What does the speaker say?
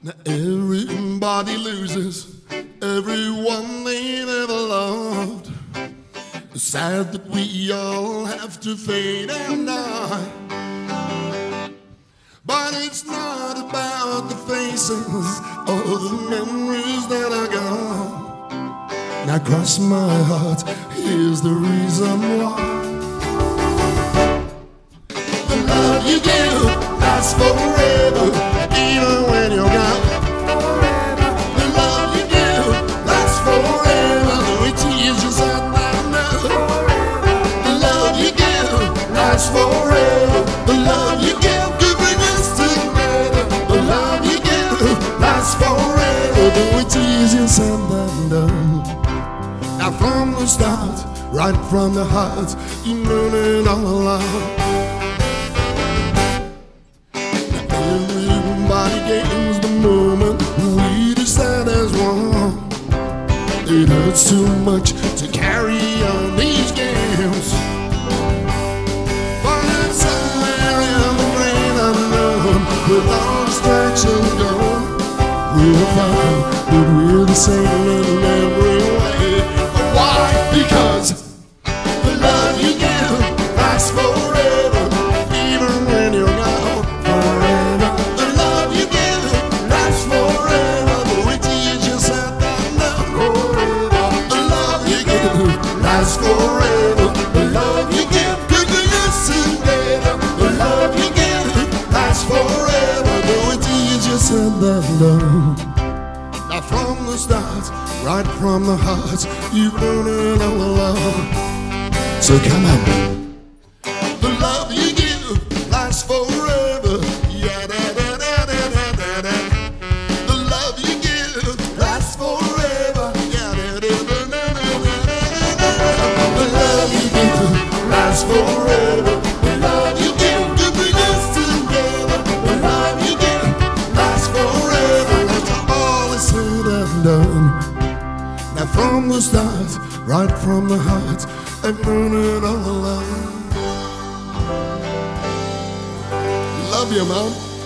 Now everybody loses everyone they've ever loved. It's sad that we all have to fade and die. But it's not about the faces or the memories that are gone. Now cross my heart, here's the reason why. The love you give Now from the start, right from the heart, you know it all along. Everybody gains the moment we decide as one. It hurts too much to carry We'll find that we're the same in every way. Why? Because the love you give lasts forever, even when you're gone forever. The love you give lasts forever, though it teaches us that love. The love you give lasts forever. The love you give us that love. Now from the start, right from the heart, you've known it all along. So come on. From the start, right from the heart, I've known it all. Love you, Mom.